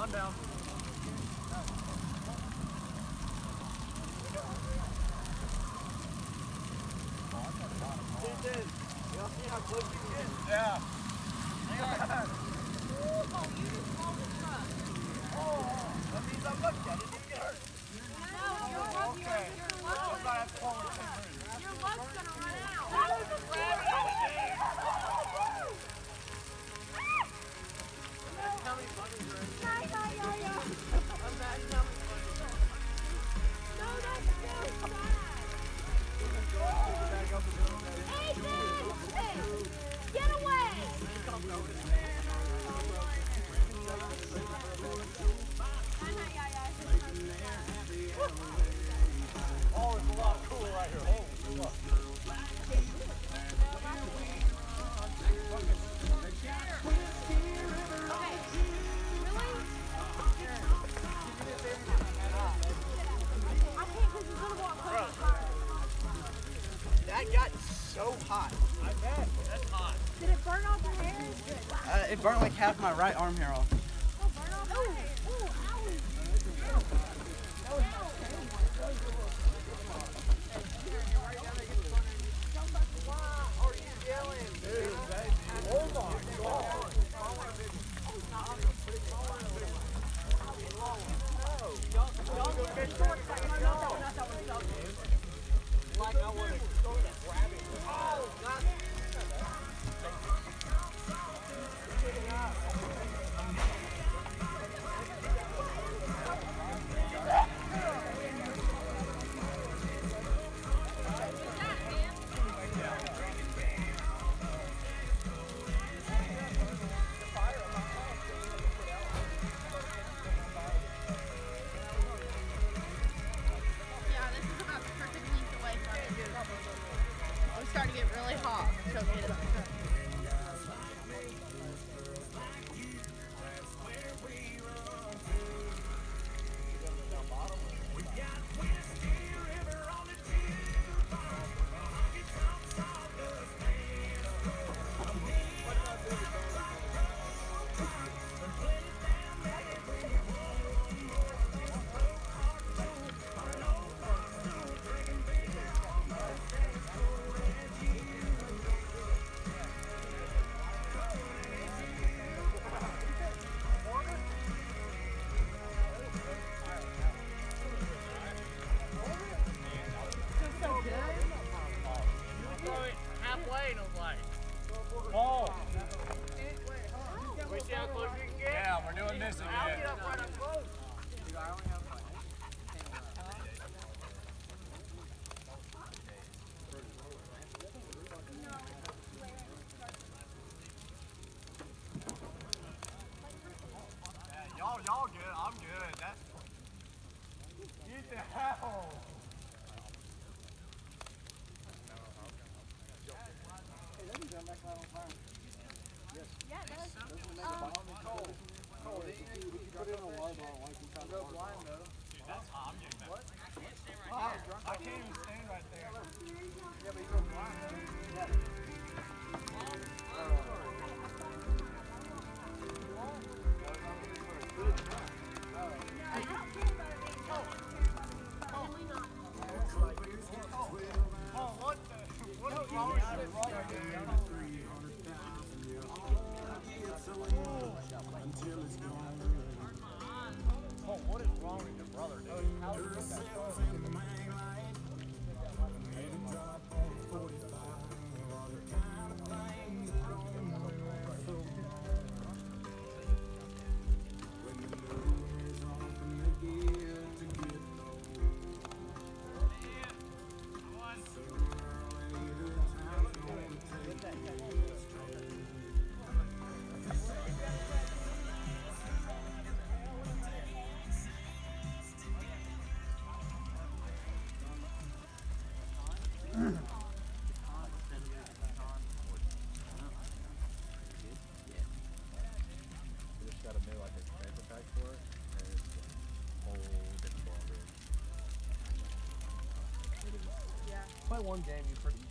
On down. Yeah. Oh, that means I'm lucky. I didn't even so hot. I bet. That's hot. Did it burn off your hair? Uh, it burned like half my right arm hair off. Oh, burn off your hair. Ooh, ow. owie. Yeah, starting to get really hot. Oh. We see how close can get? Yeah, we're doing this again. Y'all, y'all good. I'm good. That's. Get the hell. Yeah, that's one game, you pretty